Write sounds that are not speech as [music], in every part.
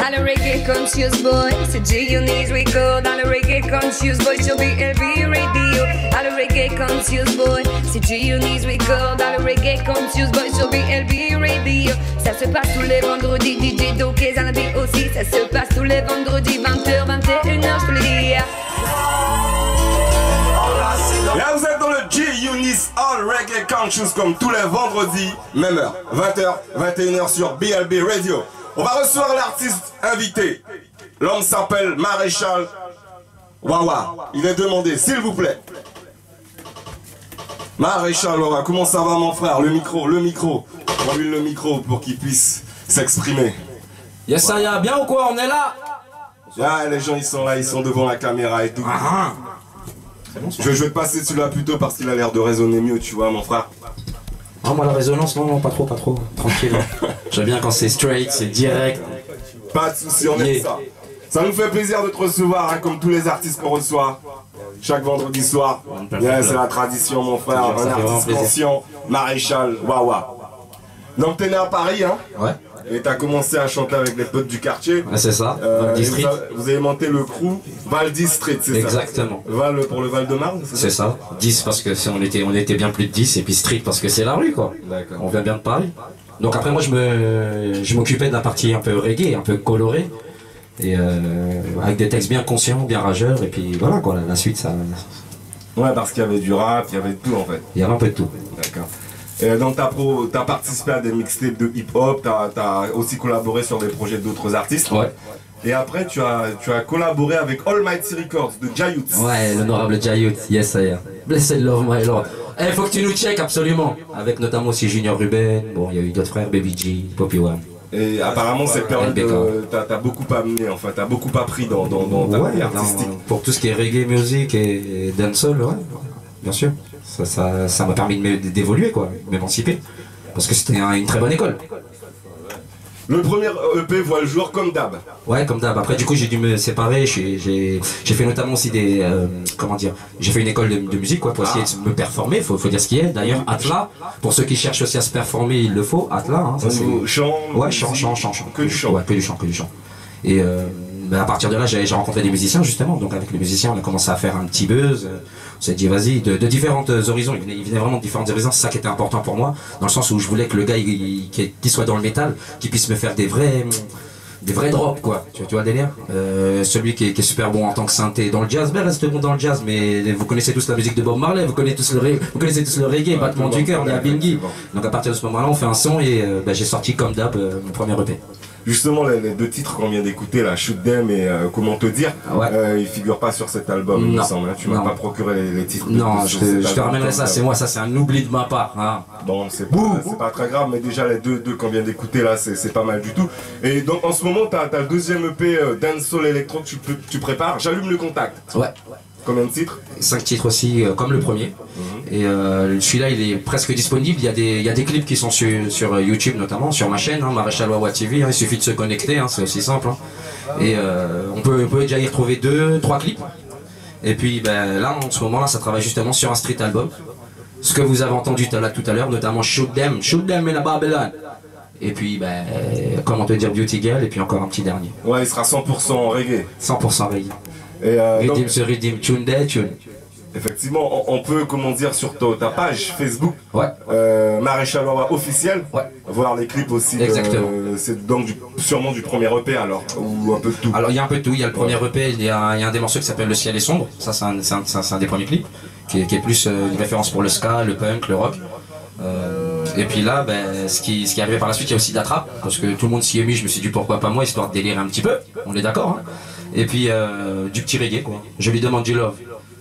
Dans reggae conscious boy, c'est G-Unis le reggae conscious boy sur BLB Radio. Dans le reggae conscious boy, c'est G-Unis le reggae conscious boy sur BLB Radio. Ça se passe tous les vendredis, DJ Doké, Zanabi aussi. Ça se passe tous les vendredis, 20h, 21h, je te le dis. Là, vous êtes dans le G-Unis All Reggae Conscious comme tous les vendredis, même heure, 20h, 21h sur BLB Radio. On va recevoir l'artiste invité. L'homme s'appelle Maréchal Wawa. Il est demandé, s'il vous plaît. Maréchal Wawa, comment ça va mon frère? Le micro, le micro. On lui le micro pour qu'il puisse s'exprimer. Yes, ça y a bien ou quoi? On est là? Ah, les gens ils sont là, ils sont devant la caméra et tout. Ah, Je, je vais passer celui-là plutôt parce qu'il a l'air de résonner mieux, tu vois mon frère. Ah, moi la résonance, non, non, pas trop, pas trop. Tranquille. [laughs] J'aime bien quand c'est straight, c'est direct. Pas de soucis, on aime Yeah. ça. Ça nous fait plaisir de te recevoir, hein, comme tous les artistes qu'on reçoit. Chaque vendredi soir. Yeah, c'est la tradition, mon frère. Un artiste conscient, Maréchal Wawa. Donc, t'es né à Paris, hein? Ouais. Et t'as commencé à chanter avec les potes du quartier. Ah, c'est ça, Euh, District. vous, avez, monté le crew Val District, c'est ça Exactement. Val pour le Val de Marne, c'est ça C'est ça. 10 parce que on était, on était bien plus de 10 et puis street parce que c'est la rue quoi. On vient bien de Paris. Donc après moi je me, je m'occupais de la partie un peu reggae, un peu colorée. Et euh, avec des textes bien conscients, bien rageurs, et puis voilà quoi, la, la suite ça. Ouais, parce qu'il y avait du rap, il y avait de tout en fait. Il y avait un peu de tout. D'accord. Donc t'as t'as participé à des mixtapes de hip-hop, t'as as aussi collaboré sur des projets d'autres artistes. Ouais. Et après tu as, tu as collaboré avec Almighty Records de Jayut. Ouais, l'honorable Jayut, yes I am. Blessed love my lord. Eh, faut que tu nous check absolument. Avec notamment aussi Junior Ruben, bon, il y a eu d'autres frères, Baby G, Poppy One. Et apparemment cette période, LBK. euh, t'as t'as beaucoup amené, enfin t'as beaucoup appris dans, dans, dans ta Ouais, vie non, artistique. pour tout ce qui est reggae music et, et dancehall, ouais, bien sûr. Ça ça- ça m'a permis d'évoluer, quoi, m'émanciper. Parce que c'était un- une très bonne école. Le premier EP voit le jour comme d'hab. Ouais, comme d'hab. Après, du coup, j'ai dû me séparer. J'ai fait notamment aussi des. euh, comment dire J'ai fait une école de, de musique, quoi, pour essayer de me performer. Faut, faut dire ce qui est. D'ailleurs, Atla, pour ceux qui cherchent aussi à se performer, il le faut. Atla, hein, ça c'est. chant, Ouais, chant, chant, chant, chant. Que du chant. Ouais, que du chant, que du chant. Et euh, à partir de là, j'ai rencontré des musiciens, justement. Donc, avec les musiciens, on a commencé à faire un petit buzz. On s'est dit, vas-y, de, de différentes horizons. Il venait, il venait vraiment de différentes horizons. C'est ça qui était important pour moi. Dans le sens où je voulais que le gars, il, qu'il soit dans le métal, qu'il puisse me faire des vrais. Des vrais drops quoi, tu, vois délire? Euh, Celui qui est, qui est super bon en tant que synthé dans le jazz, ben reste bon dans le jazz, mais vous connaissez tous la musique de Bob Marley, vous connaissez tous le, ré- vous connaissez tous le reggae, battement du cœur, on est à Bingy. Donc à partir de ce moment-là, on fait un son et euh, ben, j'ai sorti comme d'hab euh, mon premier EP. Justement, les, les deux titres qu'on vient d'écouter, là, Shoot Them et euh, Comment te dire, Ah ouais. euh, ils figurent pas sur cet album, il me Non. semble. hein. Tu m'as Non. pas procuré les, les titres. Non, je te, je ramènerai ça, c'est moi, ça c'est un oubli de ma part. Hein. Bon, c'est pas, très grave, mais déjà les deux, deux qu'on vient d'écouter là, c'est pas mal du tout. Et donc en ce moment, t'as as le deuxième EP euh, Dancehall Electro que tu, tu prépares. J'allume le contact. Ouais, Combien de titres cinq titres aussi, euh, comme le premier. Et euh, celui-là, il est presque disponible. Il y a des, il y a des clips qui sont sur, sur euh, YouTube notamment, sur ma chaîne, hein, Maréchal Wawa TV. hein. il suffit de se connecter, hein, c'est aussi simple. hein. Et euh, on, peut, on peut déjà y retrouver deux, trois clips. Et puis ben, là, en ce moment-là, ça travaille justement sur un street album. Ce que vous avez entendu tout à l'heure- tout à l'heure, notamment Shoot Them, Shoot Them in a Babylon. Et puis, ben, comment te dire Beauty Girl, et puis encore un petit dernier. Ouais, il sera 100% en reggae. 100% reggae. Et euh, donc, Redeem Tune Day, Tune. effectivement, on, on peut, comment dire, sur ta, ta page Facebook, Ouais. euh, Maréchal Wawa officiel, Ouais. voir les clips aussi. Exactement. c'est donc du- sûrement du premier EP alors, ou un peu de tout. Alors il y a un peu de tout, il y a le premier EP, il y a, il y a un des morceaux qui s'appelle Le ciel est sombre, ça c'est un, des premiers clips, qui est, qui est plus euh, une référence pour le ska, le punk, le rock. Euh, et puis là, ben, ce, qui, ce qui est arrivé par la suite, il y a aussi d'attrape, parce que tout le monde s'y est mis, je me suis dit pourquoi pas moi, histoire de délirer un petit peu, on est d'accord. hein. Et puis euh, du petit reggae, quoi. Je lui demande du love.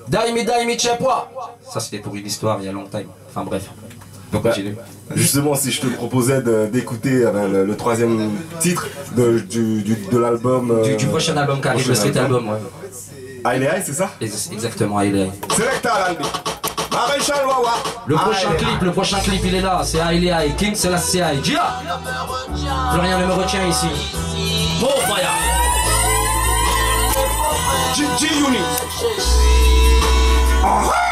Die me, tchèpois Ça c'était pour une histoire il y a longtemps. Enfin bref, on peut Bah, continuer. Justement, si je te proposais d'écouter euh, ben, le, le troisième titre de, du, du- de l'album. euh, Du, du prochain album qui arrive, le street album, ouais. Aïe Aïe, c'est ça? Ex- Exactement, il est. Selecta. Le prochain clip, le prochain clip, il est là. C'est Haile Aïe, King, c'est la CI. Gia Plus rien ne me retient ici. Oh, fire G, G Unit. Junis.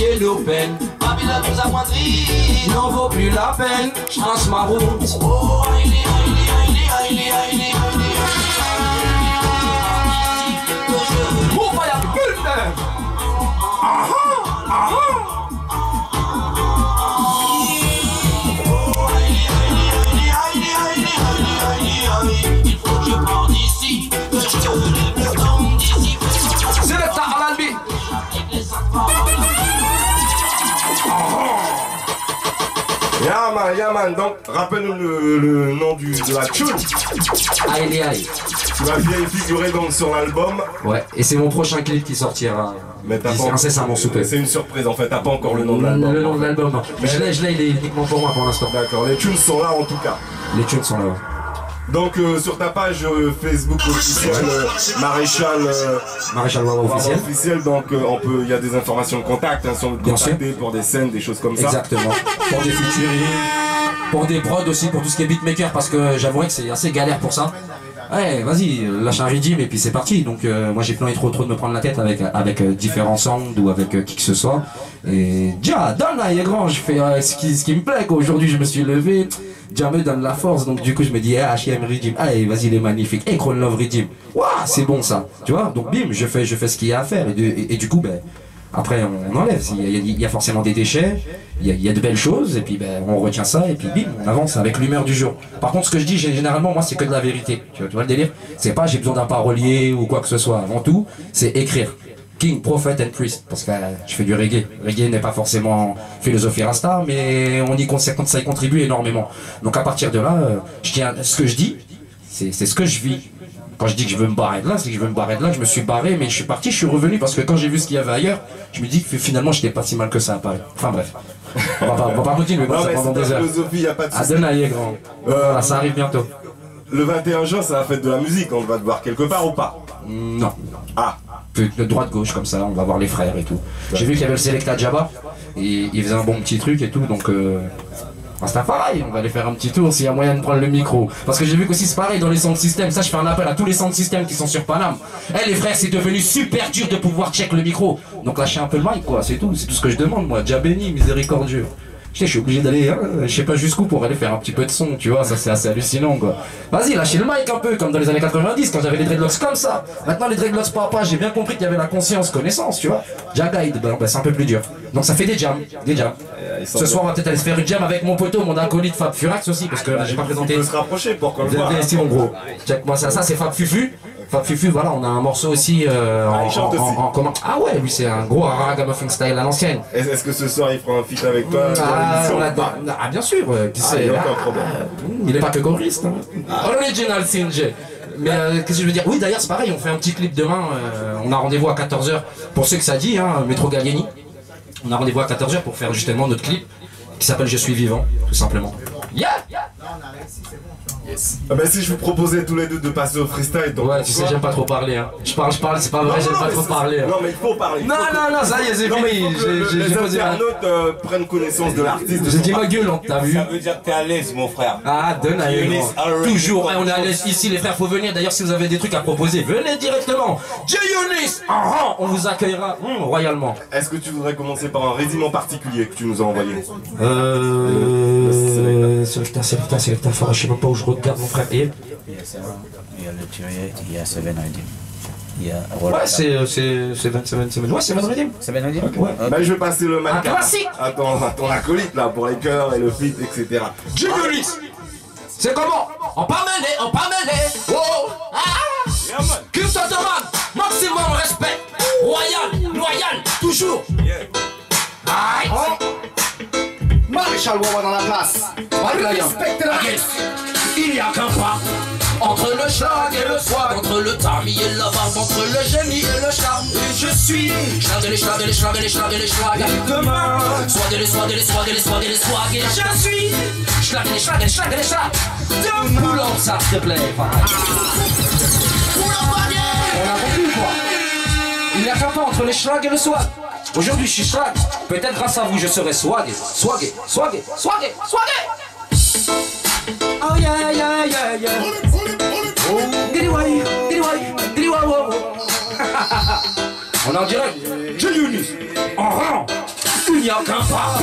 Essuyer nos peines, Ma ville a n'en vaut plus la peine. Je trace ma route. Oh, je veux Move fire, putain. Il faut que je parte d'ici, Yaman, Yaman, donc rappelle-nous le, le nom du, de la tune Aïe aïe. qui va bien figurer donc sur l'album. Ouais, et c'est mon prochain clip qui sortira Mais t'as d'ici pas incessamment sous. C'est une surprise en fait, t'as pas encore le nom de l'album. Le nom de l'album, non. Mais je l'ai, je l'ai, il est uniquement pour moi pour l'instant. D'accord, les tunes sont là en tout cas. Les tunes sont là. ouais. Donc euh, sur ta page euh, Facebook officielle, euh, Maréchal euh, Maréchal Wawa officiel. officiel, donc on peut, il y a des informations de contact, hein, veut te Bien sûr. pour des scènes, des choses comme ça. Exactement. Pour des featuring, pour des prods aussi, pour tout ce qui est beatmaker, parce que j'avouerai que c'est assez galère pour ça. Ouais, vas-y, lâche un redeem et puis c'est parti. Donc moi j'ai plus envie trop trop de me prendre la tête avec avec différents sounds ou avec qui que ce soit. Et déjà, donne est grand. Je fais euh, ce qui ce qui me plaît. Aujourd'hui je me suis levé. Déjà me donne la force. Donc du coup je me dis, ah HM redeem. Allez, vas-y, il est magnifique. Et Crown Love redeem. Waouh, c'est bon ça. Tu vois? Donc bim, je fais je fais ce qu'il y a à faire et, du coup ben après, on, enlève. Il y, a, il y a forcément des déchets, il y a, de belles choses, et puis ben, on retient ça, et puis bim, on avance avec l'humeur du jour. Par contre, ce que je dis gé- généralement, moi, c'est que de la vérité. Tu vois, tu vois le délire? C'est pas j'ai besoin d'un parolier ou quoi que ce soit. Avant tout, c'est écrire. King, prophet and priest. Parce que euh, je fais du reggae. Reggae n'est pas forcément philosophie rasta, mais on y con- ça, y contribue énormément. Donc à partir de là, euh, je tiens, ce que je dis, c'est ce que je vis. Quand je dis que je veux me barrer de là, c'est que je veux me barrer de là, je me suis barré, mais je suis parti, je suis revenu parce que quand j'ai vu ce qu'il y avait ailleurs, je me dis que finalement j'étais pas si mal que ça à Paris. Enfin bref. On va pas, on va pas continuer Non ça mais pendant ta heures. philosophie, y a pas de souci. Denaille, grand. Voilà, ça arrive bientôt. Le 21 juin, c'est la fête de la musique, on va te voir quelque part ou pas? Non. Ah, de droite-gauche comme ça, on va voir les frères et tout. J'ai vu qu'il y avait le Selecta Jabba, et il faisait un bon petit truc et tout, donc euh, c'est pareil, on va aller faire un petit tour s'il y a moyen de prendre le micro. Parce que j'ai vu qu'aussi c'est pareil dans les sound systems, ça je fais un appel à tous les sound systems qui sont sur Paname. Eh les frères, c'est devenu super dur de pouvoir check le micro. Donc lâchez un peu le mic quoi, c'est tout, c'est tout ce que je demande moi. Déjà béni, miséricordieux. Je suis obligé d'aller, hein, je sais pas jusqu'où pour aller faire un petit peu de son, tu vois, ça c'est assez hallucinant quoi. Vas-y, lâchez le mic un peu, comme dans les années 90, quand j'avais les dreadlocks comme ça. Maintenant les dreadlocks papa, j'ai bien compris qu'il y avait la conscience, connaissance, tu vois. Jaguide, ben, ben, c'est un peu plus dur. Donc ça fait des jams, des jams. sont Ce soir on va peut-être aller se faire une jam avec mon poteau, mon acolyte Fab Furax aussi, parce que j'ai pas on présenté. peut se rapprocher pour qu'on le voit. ici mon gros. Moi ça, ça c'est Fab Fufu. Fab Fufu, voilà, on a un morceau aussi euh, en, Ah, en- en- en commun. Ah ouais, lui c'est un gros ragamuffin style à l'ancienne. Est- Est-ce que ce soir il fera un feat avec toi Ah, on ou pas ah, bien sûr, euh, qui Ah, c'est il aucun problème. euh, Il est pas que choriste. hein. Original Singe. Mais euh, qu'est-ce que je veux dire? Oui, d'ailleurs, c'est pareil, on fait un petit clip demain. euh, on a rendez-vous à 14h. Pour ceux que ça dit, hein, Métro Gallieni. On a rendez-vous à 14h pour faire justement notre clip qui s'appelle Je suis vivant, tout simplement. Yeah Ah bah si je vous proposais tous les deux de passer au freestyle, donc Ouais, tu sais, j'aime pas trop parler. Hein. Je parle, je parle, c'est pas vrai, j'aime pas trop c'est- parler. hein. Non mais il faut parler. Non, faut que- non, non, ça y est, c'est fini. J'ai- le- j'ai- les internautes euh, prennent connaissance de l'artiste. J'ai dit ma gueule, hein, t'as vu Ça veut dire que t'es à l'aise, mon frère. Ah, donne à Toujours, hein, on est à l'aise ici, les frères, faut venir. D'ailleurs, si vous avez des trucs à proposer, venez directement. Ah, on vous accueillera hum, royalement. Est-ce que tu voudrais commencer par un résumé particulier que tu nous as envoyé? Euh. Selecta, Selecta, Selecta, fort, je sais même pas où je regarde mon frère. Et Il y a Seven, il y a le Thierry, il y a Seven Redim. Il y a Roll. Ouais, c'est euh, c'est c'est 27 semaines. Ouais, c'est Van Redim. Seven Redim Ouais. Bah je vais passer le Un à- à ton, à ton acolyte là pour les chœurs et le feat etc. J-Unis. C'est comment? On pas mêlé, on pas mêlé. Oh, ah. Culture de man, maximum respect. Royal, loyal, toujours. Aïe. Maréchal Wawa dans la place. Respectez la Yes. Il n'y a qu'un pas entre le schlag et le swag, entre le tamis et la barbe, entre le génie et le charme. Et je suis schlag et les schlag et les schlag et les schlag et les schlag. Demain, swag et les swag et les swag et les swag et les swag. Et je suis schlag, les schlag, les schlag, les schlag. Deux pull ça, s'il te plaît. pareil. On a compris quoi Il n'y a qu'un pas entre les schlag et le swag. Aujourd'hui, je suis schlag. Peut-être grâce à vous, je serai swagué. Swagué, swagué, swagué, swagué. Oh. On est en direct. J'ai. En rang. Il n'y a qu'un pas.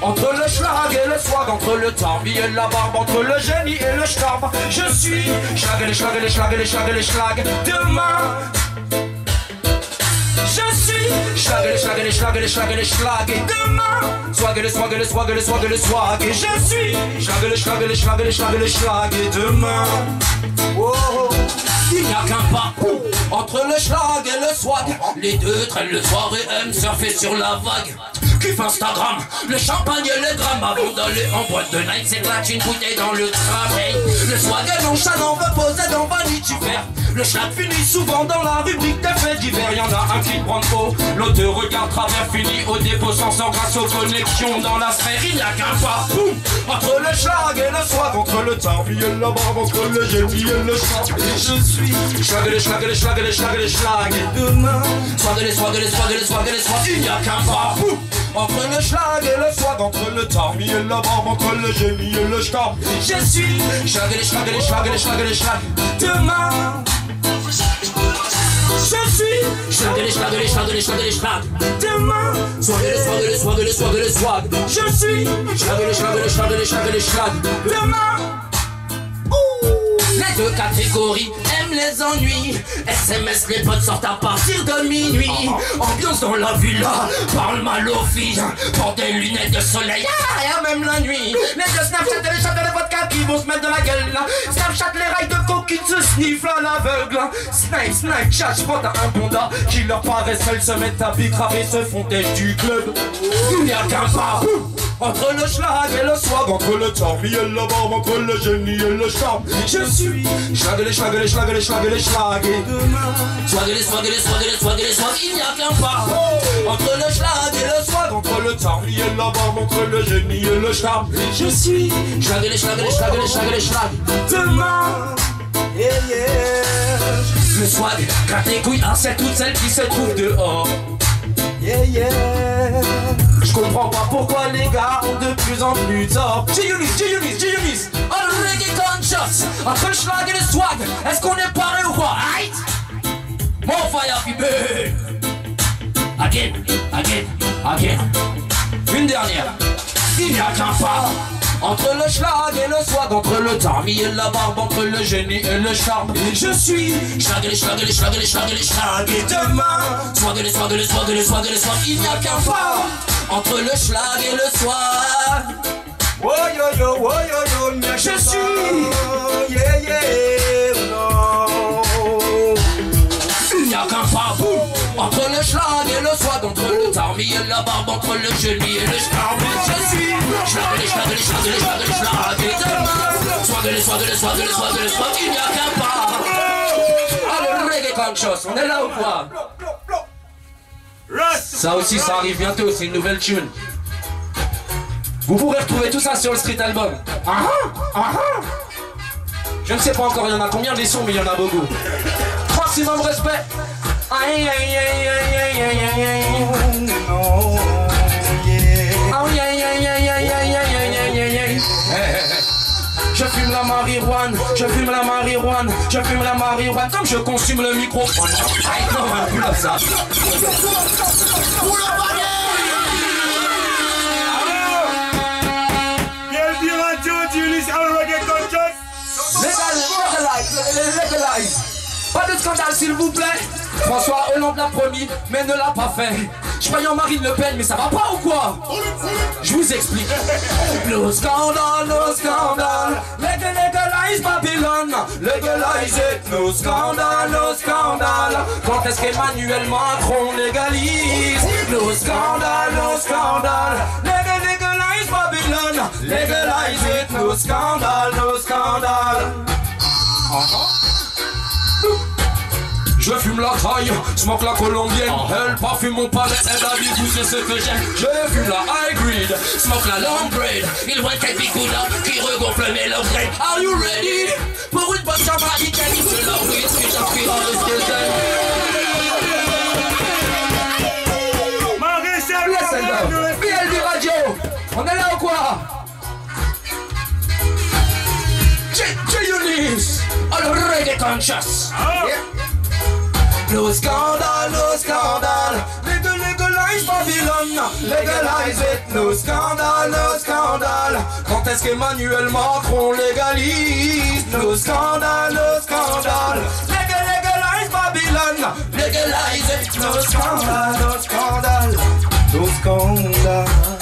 Entre le schlag et le swag, entre le tarbi et la barbe, entre le génie et le schlag. Je suis schlag et les schlag et les schlag et les schlag et les schlag. Demain, les schlag et les schlag. Et demain, swag et le swag et le swag et je suis schlag et les schlag et les schlag et les schlag et les schlag. Et demain, oh, oh. Il n'y a qu'un pas entre le schlag et le swag. Les deux traînent le soir et aiment surfer sur la vague. Kiffe Instagram, le champagne et le drame Avant d'aller en boîte de night, s'éclate une bouteille dans le travail Le swag est nonchalant, veut poser dans Vanity Fair Le schlag finit souvent dans la rubrique des faits divers. Y'en a un qui prend faux, l'autre te regarde travers Finit au dépôt sans sang grâce aux connexions dans la sphère. Il n'y a qu'un pas, boum, entre le schlag et le swag Entre le tarbi et la barbe, entre le génie et le schlag Et je suis schlag et les schlag et les schlag et les schlag et les schlag Et demain, swag et les swag et les swag et les swag et les swag Il n'y a qu'un pas, boum, entre le schlag et le swag, entre le tarbi et la barbe, entre le génie et le schlag. Je suis schlag et les schlag et les schlag et les schlag et les schlag. Demain, je suis schlag et les schlag et les schlag et les schlag et les schlag. Demain, swag et les swag et les swag et les swag et les swag. Je suis schlag et les schlag et les schlag et les schlag et les schlag. Demain. Les deux catégories les ennuis. SMS, les potes sortent à partir de minuit. Ambiance dans la villa, parle mal aux filles Pour des lunettes de soleil, ah, même la nuit. Les deux Snapchat et les chats de la vodka qui vont se mettre de la gueule là. Snapchat, les rails de coquille se snifflent à l'aveugle Snipe, snipe, chat, à un bonda Qui leur paraît seul se mettent à bicraver se font têche du club. Il n'y a qu'un pas entre le schlag et le swag, entre le tarbi et la barbe, entre le génie et le charme. Je suis schlag les schlag et les schlag et les schlag et les schlag. Et demain, swag les swag les swag les swag les swag, il n'y a qu'un pas. Entre le schlag et le swag, entre le tarbi et la barbe, entre le génie et le charme. Je suis schlag et les schlag et les schlag les schlag les schlag. Demain, yeah, yeah. Le swag, gratte les couilles, c'est toutes celles qui se trouvent dehors. Yeah, yeah. Je comprends pas pourquoi les gars ont de plus en plus tort. G-Unis, G-Unis, G-Unis. On reggae conscious. Entre le schlag et le swag, est-ce qu'on est pareil ou quoi? Aïe! More fire, people. Again, again, again. Une dernière. Il n'y a qu'un pas. Entre le schlag et le swag, entre le tarmi et la barbe, entre le génie et le charme. Et je suis schlag et les schlag et les schlag et les schlag et les schlag. Et demain, swag et les swag et les swag et les swag et les swag. Il n'y a qu'un pas entre le schlag et le swag. Oh yo yo, oh yo yo, Je suis yeah yeah, no. Il n'y a qu'un pas boum Entre le schlag et le swag Entre le tarmi et la barbe Entre le génie et le charme Je suis schlag et schlag et schlag et schlag et schlag Et demain Swag et les les swag et les swag Il n'y a qu'un pas Allez, reggae conscious, on est là ou quoi? Ça aussi, ça arrive bientôt, c'est une nouvelle tune vous pourrez retrouver tout ça sur le street album. Ah ah, ah ah. Je ne sais pas encore il y en a combien des sons, mais il y en a beaucoup. Maximum respect. Aïe aïe aïe aïe aïe aïe aïe aïe. Aïe aïe aïe aïe je fume la marijuane, je fume la marijuane comme je consume le microphone. Non, ça. Legalize, legalize. Pas de scandale s'il vous plaît. François Hollande l'a promis, mais ne l'a pas fait. Je croyais en Marine Le Pen, mais ça va pas ou quoi? Je vous explique. [laughs] Le scandale, le scandale légalisent Babylone, légalisez nos scandales, nos oh, scandales. Quand est-ce qu'Emmanuel Macron légalise nos scandales, nos oh, scandales? Légalise Babylone, légalisez nos scandales, nos oh, scandales. Encore je fume la caille, smoke la colombienne. Elle parfume mon palais, elle a dit tout c'est ce que j'aime. Je fume la high grade, smoke la long grade. Il voit tes bigoulas qui regonfle mes grade. Are you ready? Pour une bonne jamaïcaine, c'est la qui t'inspire à rester zen. Listen though, BLB Radio, on est là ou quoi? G-Unis, all reggae conscious. No scandale, no scandale. Legal, legalize. Legalize it. No scandale, no scandale. Quand est-ce qu'Emmanuel Macron légalise? No scandale, no scandale? Legal, legalize Babylon. Legalize it. No scandale, no scandale. No scandale.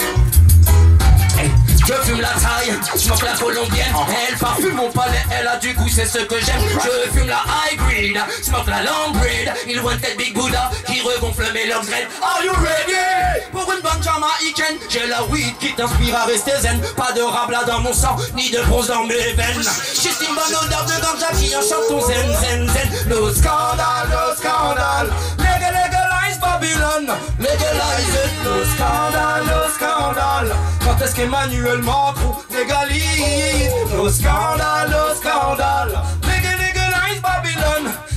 Je fume la taille, je la colombienne. Elle parfume mon palais, elle a du goût, c'est ce que j'aime. Je fume la high grade, smoke la long grade Il tête Big Buddha qui regonfle mes leurs graines. Are you ready? Pour une bonne jamaïcaine J'ai la weed qui t'inspire à rester zen. Pas de rabla dans mon sang, ni de bronze dans mes veines. Juste une bonne odeur de ganja qui enchante ton zen, zen, zen. No scandale, no scandale Babylon It, no scandale, no scandale. Quand est-ce qu'Emmanuel Macron légalise No scandale, no scandale?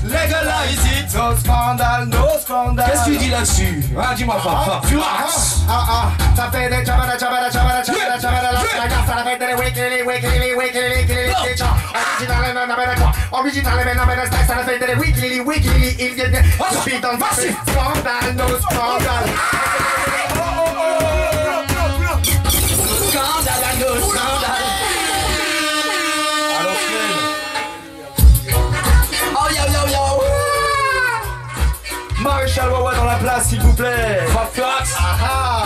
Legalize it, no scandale, no scandale Qu'est-ce que tu dis là-dessus? Hein, dis-moi pas, Furax Ah. Ah, ça fait des chabada chabada chabada chabada chabada la la ça fait des wikili wikili wikili wikili Original quoi Original stack ça fait des wikili wikili il vient de Speed on Vas-y. Scandale, no Scandale, la place s'il vous plaît. Furax Ah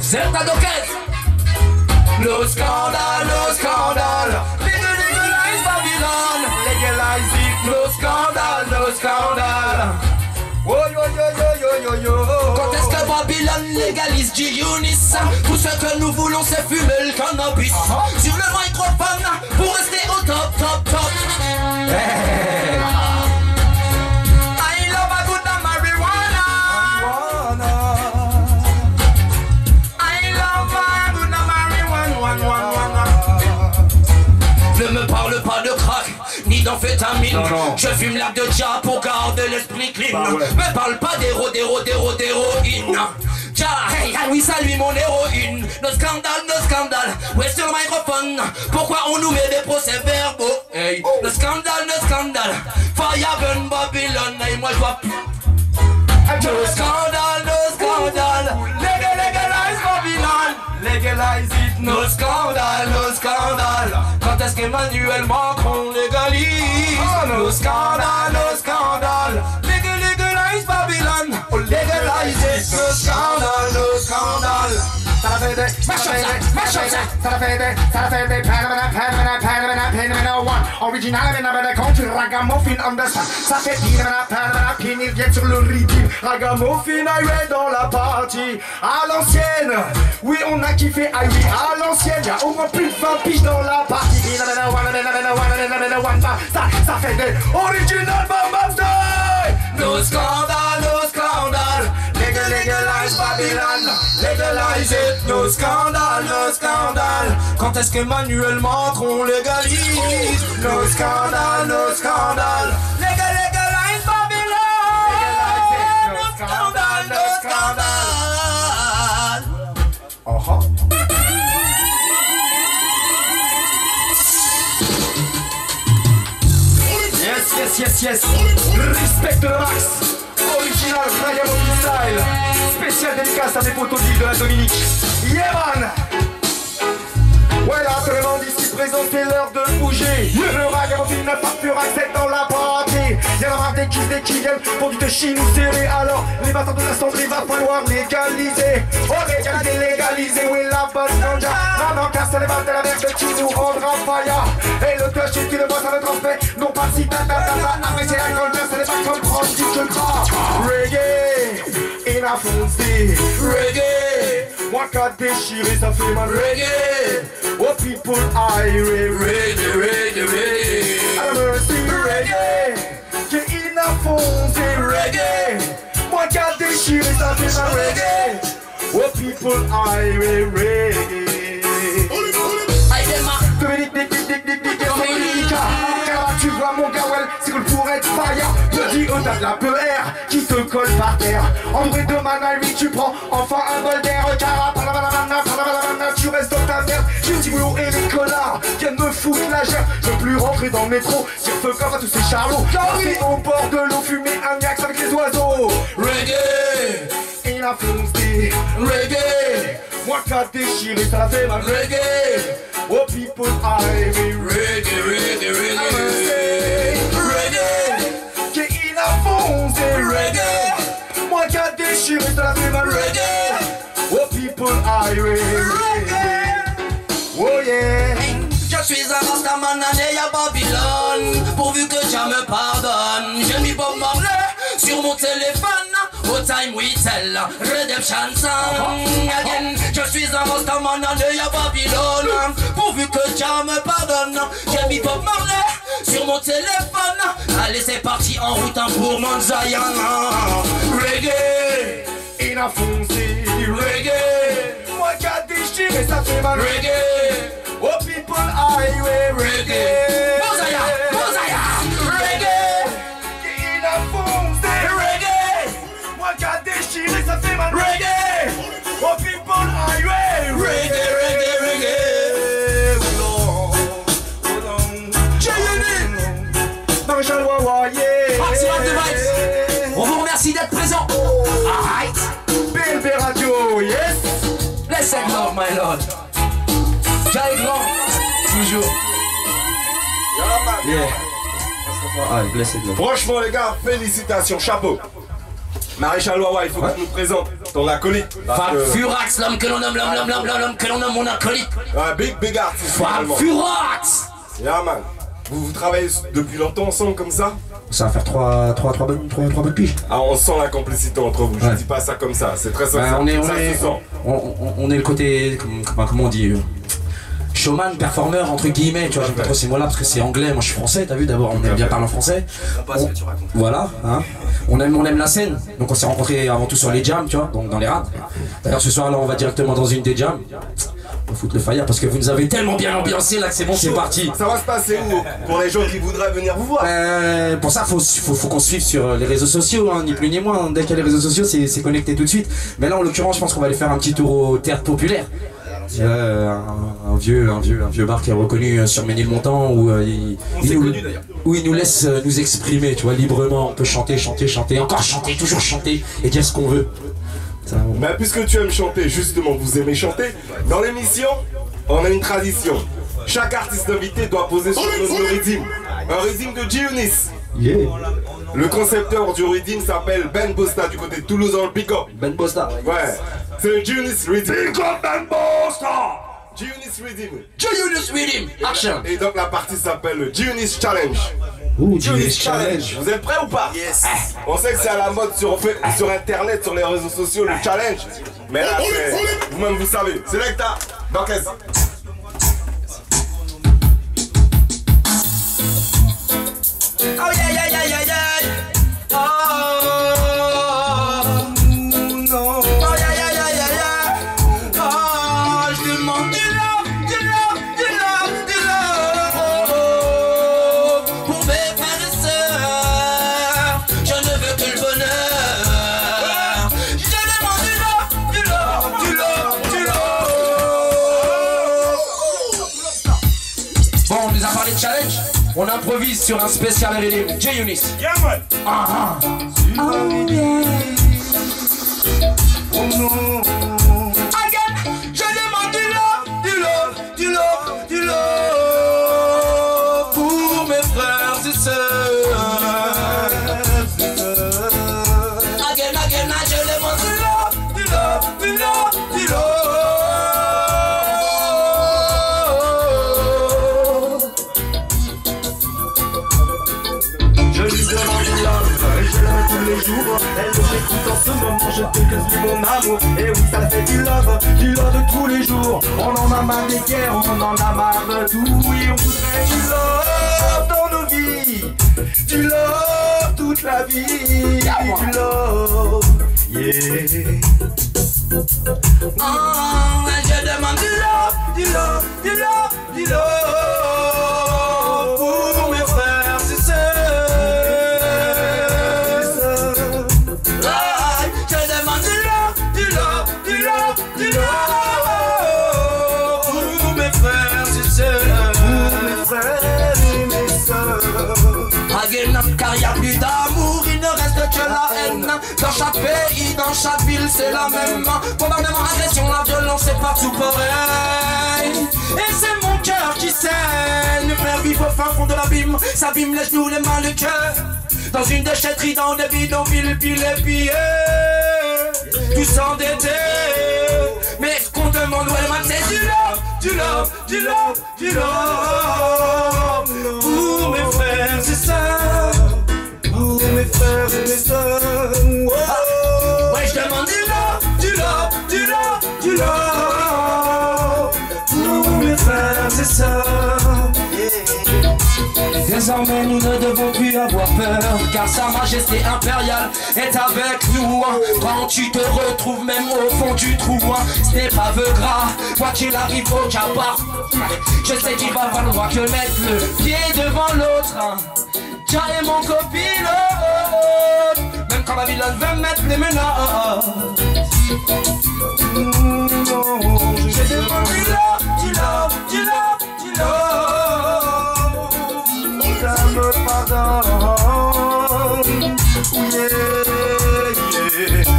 C'est ta doquette. No scandale, no scandale. Legal, legalize Babylon Legalize it No scandale, no scandale. Oh yo yo yo yo yo yo Quand est-ce que Babylone légalise G-Unis Tout ce que nous voulons c'est fumer le cannabis. Sur le microphone pour rester au top, top, top. Hey. D'amphétamine. Je fume l'herbe de dia pour garder l'esprit clean. Bah ouais. Me parle pas d'héros, d'héros, d'héros, d'héroïne. Dia, hey, ah oui, salue mon héroïne. No scandale, no scandale. Ouais, sur le microphone. Pourquoi on nous met des procès verbaux? Hey, no scandale, no scandale. Fire burn Babylone. Hey, moi je vois plus. No scandale, no scandale. Legal, legalize Babylon. Legalize it, no scandale, no scandale. Quand est-ce qu'Emmanuel Macron légalise? No scandale, no scandale. No scandale, no scandale. Ça fait des, ça fait des, ça la fait la le dans la partie. À l'ancienne, oui, on a kiffé, ah oui, à l'ancienne. Y'a au moins plus de 20 piges dans la partie. Ça, fait des original Bam Style. No scandale, no scandale. Legal, legalize Babylon. Legalize it, no scandale, no scandale. Quand est-ce qu'Emmanuel Macron légalise? No scandale, no scandale. Legal, legalize Babylon. Legalize it, no scandale, no scandale. Uh-huh. Yes, yes, yes, yes. Respecte le max. Original style. Spécial dédicace à des potos de la Dominique. Yeah. Voilà, tout le monde ici présent, c'est l'heure de bouger. Le ragamuffin ne part plus c'est dans la partie. Y'en a marre des kiss, des qui viennent pour du chine ou serrer. Alors, les bâtons de la cendrie va falloir légaliser. Oh, légaliser, légaliser, oui, la bonne ganja. Maman casse les balles de la merde qui nous rendra fire. Et le touch, tu le vois, ça le transmet. Non pas si ta ta ta ta. Apprécier la ganja, ce n'est pas comprendre si je crois. Reggae, il a foncé. Reggae, moi qu'à déchirer, ça fait mal. Reggae, oh people, I reggae, reggae, reggae, reggae. À la merci, reggae, qu'il a foncé. déchiré, ça fait mal reggae. Oh people, I will reggae. I démarre. Dominique, Nick, Nick, Nick, Nick, Nick, pour être fire. Petit E, t'as de la PR qui te colle par terre. En vrai de Manari, tu prends enfin un bol d'air. Car tu restes dans ta merde. J'ai petit boulot et les connards viennent me foutre la gère. Je veux plus rentrer dans le métro, tire feu comme à tous ces charlots. Passer au bord de l'eau, fumer un yax avec les oiseaux. Reggae, Et la foncée, reggae, moi qu'a déchiré, ça fait mal. reggae, Oh people, I reggae, reggae, reggae, reggae, reggae, Moi qui a déchiré, fait mal reggae. Oh people, I will Oh yeah. Je suis un rastaman né à Babylone. Pourvu que Dieu me pardonne. J'ai mis Bob Marley sur mon téléphone. Au time we tell Redemption song. Again Je suis un rastaman né à Babylone. Pourvu que Dieu me pardonne. J'ai mis Bob Marley sur mon téléphone. Allez c'est parti en route hein, pour Mount Zion. Reggae. Il a foncé Reggae. Moi qui a déchiré, ça fait mal Reggae. Oh people, I will Reggae. Mosaya Mosaya Reggae. Il a foncé Reggae. Moi qui a déchiré, ça fait mal Reggae Toujours Yeah. Ah, love. Franchement, les gars, félicitations, chapeau. Maréchal Wawa, il faut que tu nous présentes ton acolyte. Fab que- Furax, l'homme que l'on nomme, l'homme, l'homme, l'homme, l'homme que l'on nomme mon acolyte Un big, big artiste. Fab. Furax Yeah, man. Vous, vous travaillez depuis longtemps ensemble comme ça? Ça va faire 3, 3, 3, bonnes, 3, 3 bonnes piges. Ah, on sent la complicité entre vous. Je Ouais. dis pas ça comme ça. C'est très Bah, sincère. on, est, on, ça est, on, on- on est le côté, comment, comment on dit, euh, showman, performeur, entre guillemets, tu vois, j'aime pas trop ces mots-là parce que c'est anglais, moi je suis français, t'as vu, d'abord on aime bien parler en français. On- Voilà, hein. on, aime, on aime la scène, donc on s'est rencontrés avant tout sur les jams, tu vois, donc dans les rats. D'ailleurs ce soir là on va directement dans une des jams. On va foutre le fire parce que vous nous avez tellement bien ambiancé là que c'est bon, c'est parti. Ça va se passer où Pour les gens qui voudraient venir vous voir? Euh, pour ça, faut, faut, faut qu'on se suive sur les réseaux sociaux, hein, ni plus ni moins. Dès qu'il y a les réseaux sociaux, c'est c'est connecté tout de suite. Mais là, en l'occurrence, je pense qu'on va aller faire un petit tour au théâtre populaire. Euh, un, un vieux, un vieux, un vieux bar qui est reconnu euh, sur Ménilmontant où euh, il, il nous, où il nous laisse euh, nous exprimer, tu vois, librement. On peut chanter, chanter, chanter, encore chanter, toujours chanter et dire ce qu'on veut. Ça, on- Mais puisque tu aimes chanter, justement, vous aimez chanter, dans l'émission, on a une tradition. Chaque artiste invité doit poser son nom de rythme. Un rythme de G-Unis. Yeah. Le concepteur du rythme s'appelle Ben Bosta du côté de Toulouse dans le Pico. Ben Bosta. Ouais, c'est le G-Unis Rhythm. Ben Bosta G-Unis Rhythm. Julius Rhythm Action Et donc la partie s'appelle le G-Unis Challenge. Ouh, Genius Challenge. Vous êtes prêts ou pas? Yes. On sait que c'est à la mode sur, sur internet, sur les réseaux sociaux, le challenge. Mais là, c'est. Vous-même, vous savez. Selecta, dans sur un spécial J-Unis Ah, Again, je te casse mon amour. Et oui ça fait du love, du love tous les jours. On en a marre des guerres, on en a marre de tout. Oui on voudrait du love dans nos vies. Du love toute la vie, du love, yeah. Ah, je demande du love, du love, du love, du love pays, dans chaque ville, c'est la même. Probablement agression, la violence, c'est partout pareil. Et c'est mon cœur qui saigne. Faire vivre au fin fond de l'abîme, s'abîme les genoux, les mains, le cœur. Dans une déchetterie, dans des bidonvilles, puis les billets. Tous endettés. Mais ce qu'on demande, ouais, c'est du love, du love, du love, du love. Pour mes frères et sœurs. Pour mes frères et mes sœurs. Désormais, nous ne devons plus avoir peur, car sa majesté impériale est avec nous. Quand tu te retrouves même au fond du trou, ce n'est pas peu gras, quoi qu'il arrive au capard. Je sais qu'il va falloir que mettre le pied devant l'autre. Tiens, et mon copilote, même quand Babylone veut mettre les menaces. Je du love, du love. Ça me pardonne.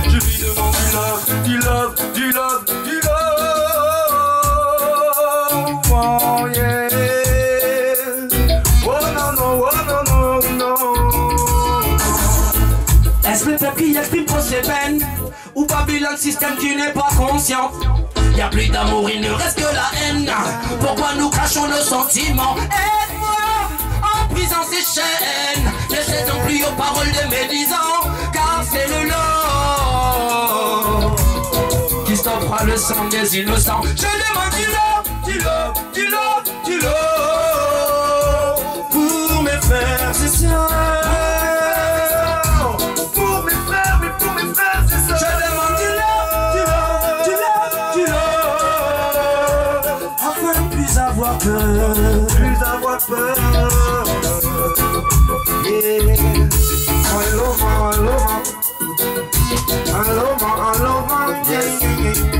Je lui demande du love, du love, du love, du love. Oh non, non, oh non, non, non. Est-ce le peuple qui exprime trop ses peines Ou Babylone système qui n'est pas conscient y a plus d'amour, il ne reste que la haine. Pourquoi nous cachons nos sentiments? Aide-moi en brisant ces chaînes. Ne cédons plus aux paroles de médisants Car c'est le love Qui stoppera le sang des innocents. Je demande du love, du love, du love, du love Pour mes frères et sœurs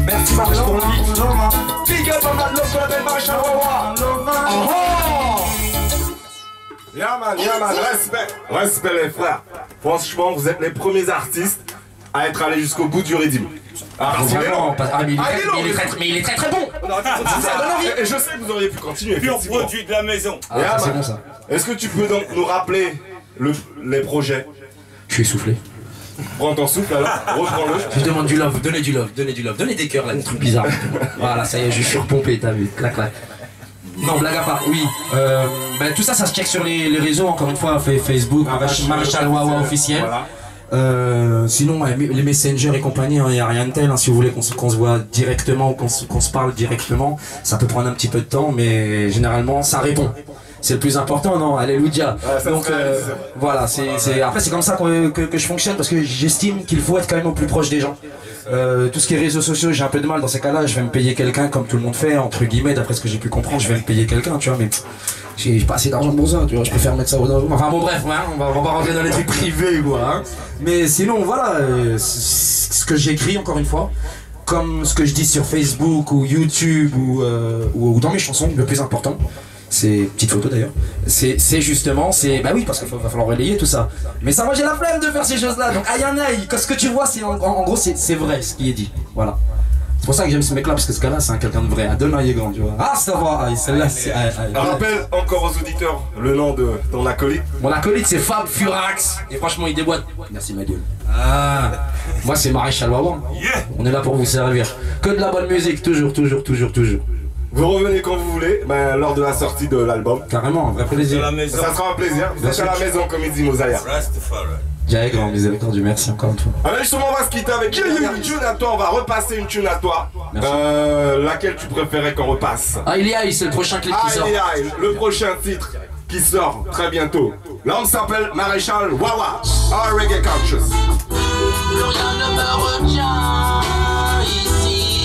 Merci Marche pour. Big up on la belle Marche I love her. Oh Yeah man, yeah man, respect, respect les frères. Franchement, vous êtes les premiers artistes à être allés jusqu'au bout du rythme. Ah, Faut c'est vraiment, pas- ah, mais il est Ah, très- il est très- mais il est très très bon. Ça donne envie. Et je sais que vous auriez pu continuer. Pur produit de la maison. Ah, c'est bon ça. Est-ce que tu peux donc nous rappeler le- les projets? Je suis essoufflé. Prends ton souffle alors, reprends-le. Je demande du love, donnez du love, donnez du love, donnez des cœurs là, des trucs bizarres. voilà, ça y est, je suis repompé, t'as vu, clac clac. Non, blague à part, oui. Euh, ben, tout ça, ça se check sur les, les réseaux, encore une fois, fait Facebook, Maréchal, Maréchal Wawa officiel. Voilà. Euh, sinon, les messengers et compagnie, il n'y a rien de tel. hein. si vous voulez qu'on se, voit directement ou qu'on se, parle directement, ça peut prendre un petit peu de temps, mais généralement, ça répond. C'est le plus important, non? Alléluia. Ouais, Donc euh, voilà, c'est après c'est comme ça que, que je fonctionne parce que j'estime qu'il faut être quand même au plus proche des gens. Euh, tout ce qui est réseaux sociaux, j'ai un peu de mal dans ces cas-là. Je vais me payer quelqu'un comme tout le monde fait, entre guillemets, d'après ce que j'ai pu comprendre, je vais me payer quelqu'un, tu vois, mais j'ai pas assez d'argent pour ça, tu vois. Je préfère mettre ça au Enfin bon, bref, hein, on, va, on va pas rentrer dans les trucs [laughs] privés, quoi. hein. Mais sinon, voilà, euh, ce que j'écris, encore une fois, comme ce que je dis sur Facebook ou YouTube ou, euh, ou, ou dans mes chansons, le plus important, c'est petite photo d'ailleurs. C'est justement, c'est bah oui parce qu'il va falloir relayer tout ça. Mais ça, moi j'ai la flemme de faire ces choses-là. Donc aïe aïe aïe, que ce que tu vois, c'est en, en- en gros c'est vrai ce qui est dit. Voilà. C'est pour ça que j'aime ce mec-là parce que ce gars-là c'est un quelqu'un de vrai. Adonai est grand, tu vois. Ah ça va, aïe, celle-là c'est. aïe, aïe. Rappelle encore aux auditeurs le nom de ton acolyte. Mon acolyte c'est Fab Furax et franchement il déboîte. Merci ma gueule. Ah, [laughs] moi c'est Maréchal Wawa. On est là pour vous servir. Que de la bonne musique, toujours, toujours, toujours, toujours. Vous revenez quand vous voulez, ben, lors de la sortie de l'album. Carrément, un vrai De plaisir. la maison. Ça sera un plaisir. Vous êtes à la maison, comme il dit. J'avais grand miséricorde, merci encore une fois. Alors justement, on va se quitter avec une tune à toi, on va repasser une tune à toi. Euh, laquelle tu préférais qu'on repasse Ah, il c'est le prochain clip qui sort. Ah, il le prochain titre qui sort très bientôt. Là, on s'appelle Maréchal Wawa, Our Reggae Conscious. Rien ne me ici.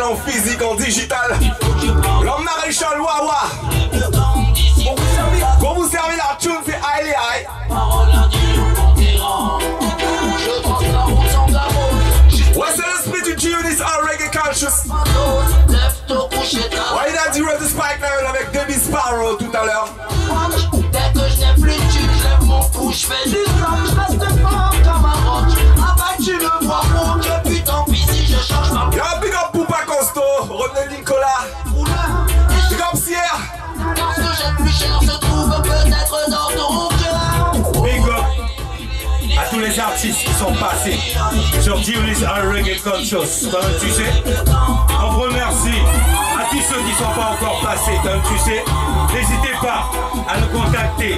mental, en physique, en digital. L'homme n'a réussi à wawa. Quand vous servez la tune, c'est aïe aïe. Ouais, c'est l'esprit du Geonis en reggae conscious. Ouais, il a dit Red Spike Lion avec Debbie Sparrow tout à l'heure. Dès que je n'ai plus de je lève mon cou, je fais qui sont passés. Sorti à Reggae Conscious, comme tu sais. On remercie à tous ceux qui ne sont pas encore passés, comme tu sais. N'hésitez pas à nous contacter.